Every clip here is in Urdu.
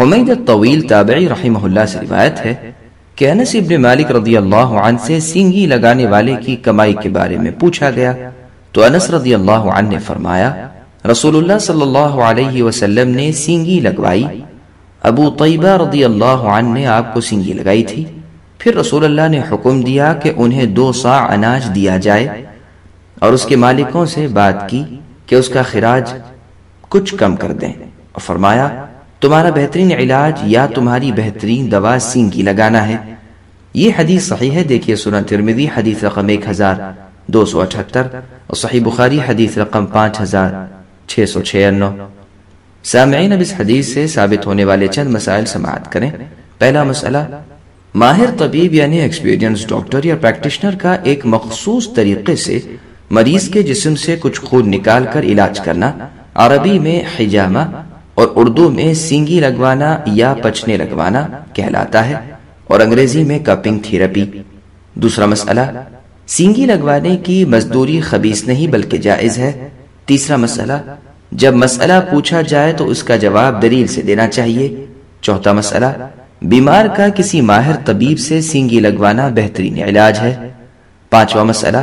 حمید الطویل تابعی رحمہ اللہ سے روایت ہے کہ انس ابن مالک رضی اللہ عنہ سے سینگی لگانے والے کی کمائی کے بارے میں پوچھا گیا تو انس رضی اللہ عنہ نے فرمایا، رسول اللہ صلی اللہ علیہ وسلم نے سینگی لگوائی۔ ابو طیبہ رضی اللہ عنہ نے آپ کو سینگی لگائی تھی۔ پھر رسول اللہ نے حکم دیا کہ انہیں دو سا اناج دیا جائے۔ اور اس کے مالکوں سے بات کی کہ اس کا خراج کچھ کم کر دیں۔ اور فرمایا تمہارا بہترین علاج یا تمہاری بہترین دوا سینگی لگانا ہے۔ یہ حدیث صحیح ہے، دیکھیے سنن ترمیدی حدیث رقم ایک ہزار دو سو اٹھتر اور صحیح بخاری، حدیث رقم پانچ ہزار چھ سو چھیانو۔ سامعین، اب اس حدیث سے ثابت ہونے والے چند مسائل سماعت کریں۔ پہلا مسئلہ، ماہر طبیب یعنی ایکسپیرینس ڈاکٹر یا پریکٹیشنر کا ایک مخصوص طریقے سے مریض کے جسم سے کچھ خون نکال کر علاج کرنا، عربی میں حجامہ۔ اور اردو میں سینگی لگوانا یا پچنے لگوانا کہلاتا ہے اور انگریزی میں کپنگ تھیرپی دوسرا مسئلہ، سینگی لگوانے کی مزدوری خبیص نہیں بلکہ جائز ہے۔ تیسرا مسئلہ، جب مسئلہ پوچھا جائے تو اس کا جواب دلیل سے دینا چاہیے۔ چوتھا مسئلہ، بیمار کا کسی ماہر طبیب سے سینگی لگوانا بہترین علاج ہے۔ پانچواں مسئلہ،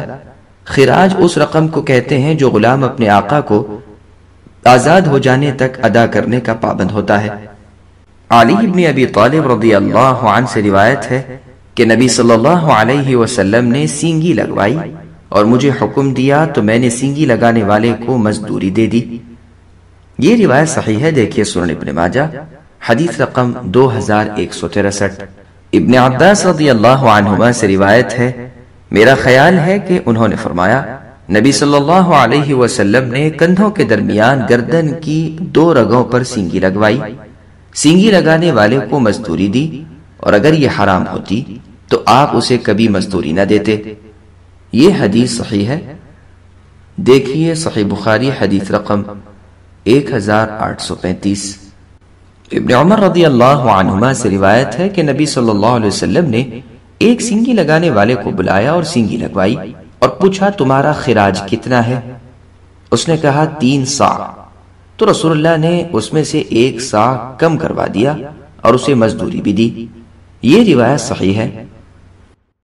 خراج اس رقم کو کہتے ہیں جو غلام اپنے آقا کو آزاد ہو جانے تک ادا کرنے کا پابند ہوتا ہے۔ علی ابن ابی طالب رضی اللہ عنہ سے روایت ہے کہ نبی صلی اللہ علیہ وسلم نے سینگی لگوائی اور مجھے حکم دیا تو میں نے سینگی لگانے والے کو مزدوری دے دی۔ یہ روایت صحیح ہے، دیکھیے سنن ابن ماجہ، حدیث رقم دو ہزار ایک سو ترسٹھ۔ ابن عباس رضی اللہ عنہما سے روایت ہے، میرا خیال ہے کہ انہوں نے فرمایا نبی صلی اللہ علیہ وسلم نے کندھوں کے درمیان گردن کی دو رگوں پر سینگی لگوائی۔ سینگی لگانے والے کو مزدوری دی اور اگر یہ حرام ہوتی تو آپ اسے کبھی مزدوری نہ دیتے۔ یہ حدیث صحیح ہے۔ دیکھیے صحیح بخاری حدیث رقم ایک ہزار آٹھ سو پینتیس۔ ابن عمر رضی اللہ عنہما سے روایت ہے کہ نبی صلی اللہ علیہ وسلم نے ایک سینگی لگانے والے کو بلایا اور سینگی لگوائی۔ اور پوچھا، تمہارا خراج کتنا ہے؟ اس نے کہا، تین سا تو رسول اللہ نے اس میں سے ایک سا کم کروا دیا اور اسے مزدوری بھی دی۔ یہ روایت صحیح ہے۔